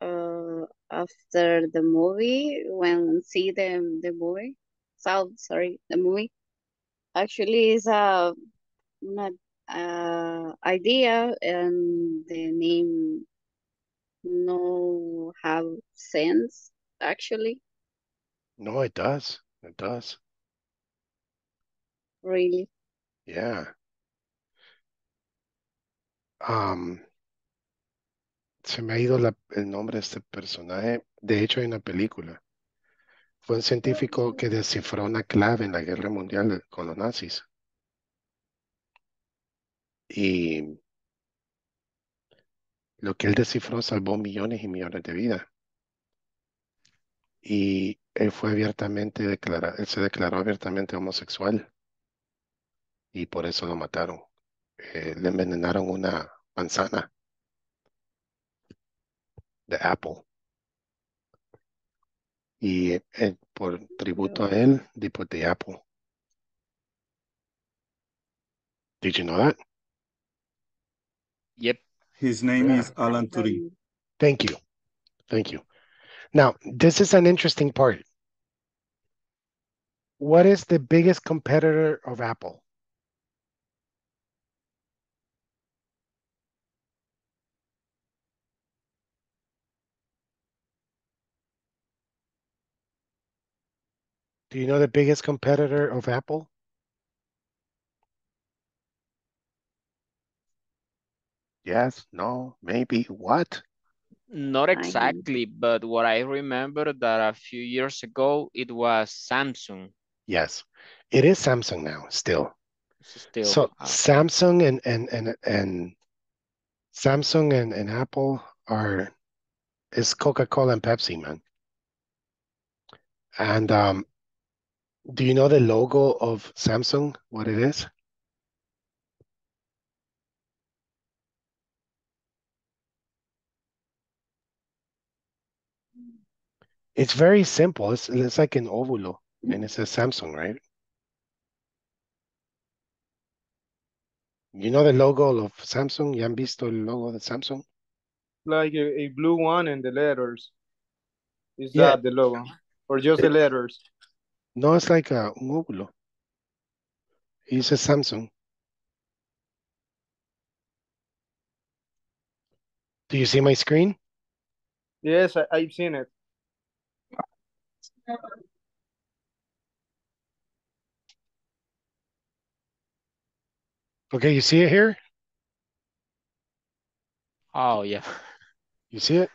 uh, after the movie, when see the the movie, so sorry, the movie actually is a not uh idea and the name no have sense actually. No, it does. It does. Really? Yeah. Um, se me ha ido la- el nombre de este personaje. De hecho, hay una película. Fue un científico que descifró una clave en la guerra mundial con los nazis. Y lo que él descifró salvó millones y millones de vidas. Y él fue abiertamente declarado, él se declaró abiertamente homosexual. Y por eso lo mataron. Eh, le envenenaron una manzana de Apple. Y eh, por tributo a él, they put the apple. Did you know that? Yep. His name is Alan Turing. Thank you. Thank you. Now, this is an interesting part. What is the biggest competitor of Apple? Do you know the biggest competitor of Apple? Yes, no, maybe, what? Not exactly, but what I remember that a few years ago it was Samsung. Yes, it is Samsung now, still. Still, So uh, Samsung and and and and Samsung and, and Apple are is Coca-Cola and Pepsi, man. And um, do you know the logo of Samsung? What it is? It's very simple. It's it's like an ovulo, mm. and it's a Samsung, right? You know the logo of Samsung? ¿Ya han visto el logo de Samsung? Like a, a blue one and the letters. Is Yeah. that the logo? Or just the letters? No, it's like a un óvulo. It says Samsung. Do you see my screen? Yes, I, I've seen it. Okay, you see it here? oh yeah. You see it?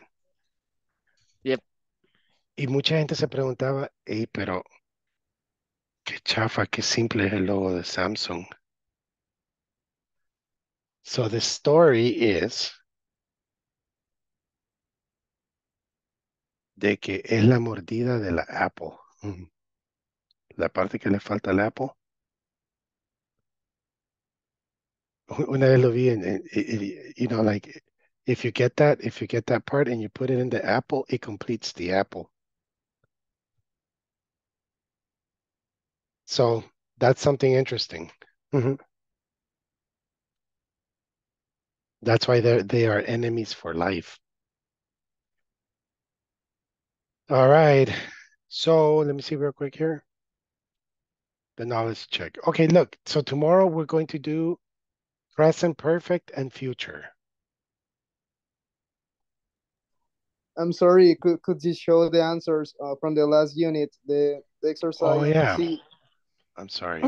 Yep. Y mucha gente se preguntaba, hey, pero qué chafa, qué simple es el logo de Samsung. So the story is de que es la mordida de la Apple. La parte que le falta al Apple. Una vez lo vi en, en- i- you know, like if you get that, if you get that part and you put it in the Apple, it completes the Apple. So that's something interesting. Mhm. That's why they're they are enemies for life. All right. So let me see real quick here. The knowledge check. Okay, look. So tomorrow we're going to do present perfect and future. I'm sorry, could, could you show the answers uh, from the last unit, the, the exercise? Oh, yeah. C? I'm sorry.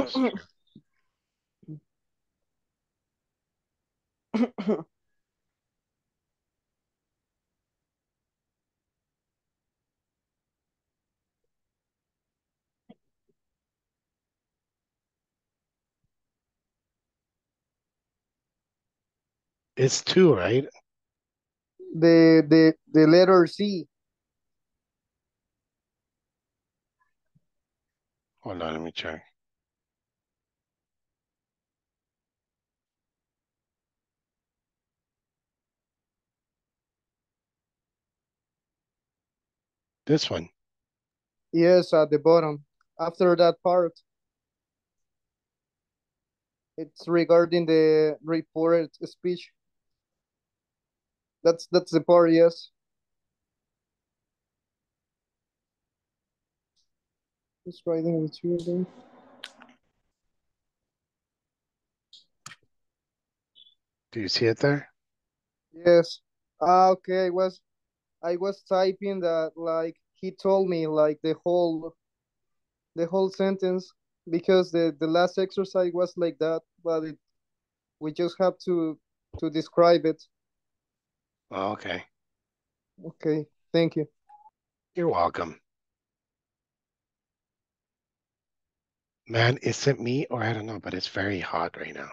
*coughs* *coughs* *coughs* it's- two, right? the, the, the letter C. Hold on, let me check. This one. Yes, at the bottom. After that part, it's regarding the reported speech. That's that's the part, yes. Just writing with you again. Do you see it there? Yes. Ah, okay. I was I was typing that like he told me like the whole the whole sentence because the the last exercise was like that, but it, we just have to to describe it. Oh, okay. Okay, thank you. You're welcome. Man, is it me or I don't know, but it's very hot right now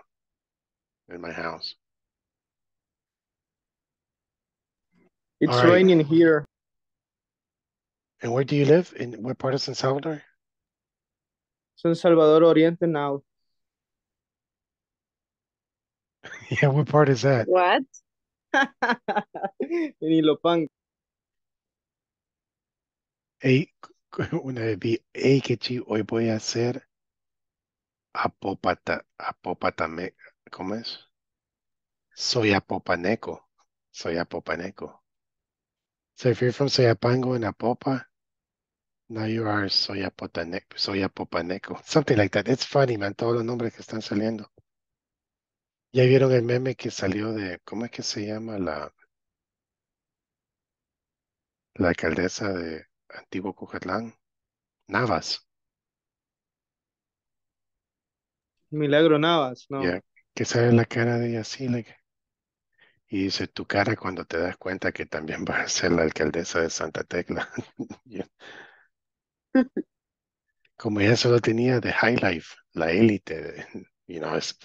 in my house. It's All right. raining here. And where do you live? In what part of San Salvador? San Salvador Oriente now. *laughs* Yeah, what part is that? What? *laughs* En Ilopango. Hey, *laughs* una vez vi, hey, que chi, hoy voy a hacer apopata, apopatame, ¿cómo es? Soy apopaneco. Soy apopaneco. So if you're from Soyapango and Apopa, now you are Soyapotane, Soyapopaneco. *laughs* Something like that. It's funny, man, todos los nombres que están saliendo. Ya vieron el meme que salió de, ¿cómo es que se llama la, la alcaldesa de Antiguo Cucatlán? Navas. Milagro Navas, no. Que sale la cara de ella así, like, y dice tu cara cuando te das cuenta que también *laughs* vas a ser la alcaldesa de Santa Tecla. *laughs* Como ella solo tenía de High Life, la élite, de, *laughs* you know, es-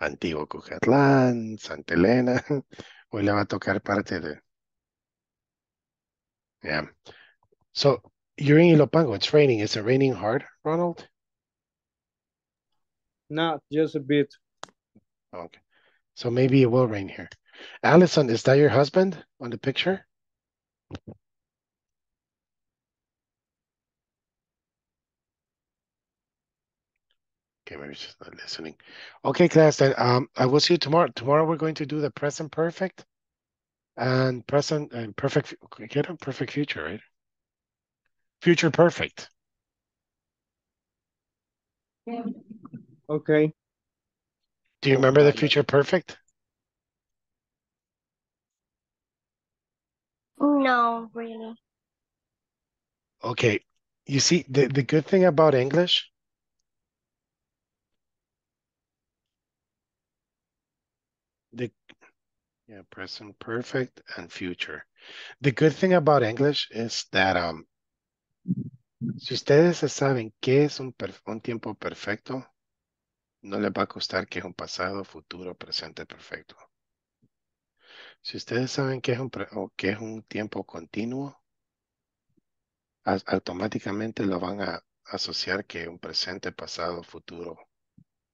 Antiguo Cuscatlán, Santa Elena, *laughs* hoy le va a tocar parte de, yeah. So, you're in Ilopango, it's raining, is it raining hard, Ronald? Not just a bit. Okay. So maybe it will rain here. Allison, is that your husband on the picture? Okay, maybe she's not listening. Okay, class, then um, I will see you tomorrow. Tomorrow we're going to do the present perfect and present and perfect, get a perfect future, right? Future perfect. Okay. Do you remember the future perfect? No, really. Okay, you see, the, the good thing about English yeah, present perfect and future. The good thing about English is that um si ustedes saben qué es un, un tiempo perfecto, no les va a costar que es un pasado, futuro, presente perfecto. Si ustedes saben qué es un, o qué es un tiempo continuo, automáticamente lo van a asociar que un presente, pasado, futuro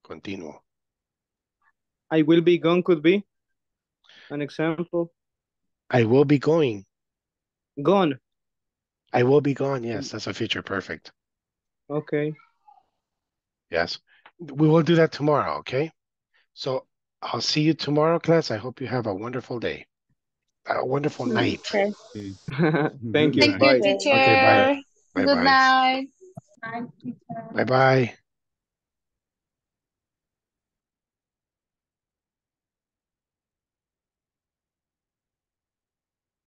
continuo. I will be gone could be an example. I will be going. Gone. I will be gone. Yes, that's a future perfect. Okay. Yes. We will do that tomorrow, okay? So I'll see you tomorrow, class. I hope you have a wonderful day. A wonderful mm-hmm. night. *laughs* Thank you. Thank you, teacher. Okay, bye. Good Bye-bye. night. Bye-bye.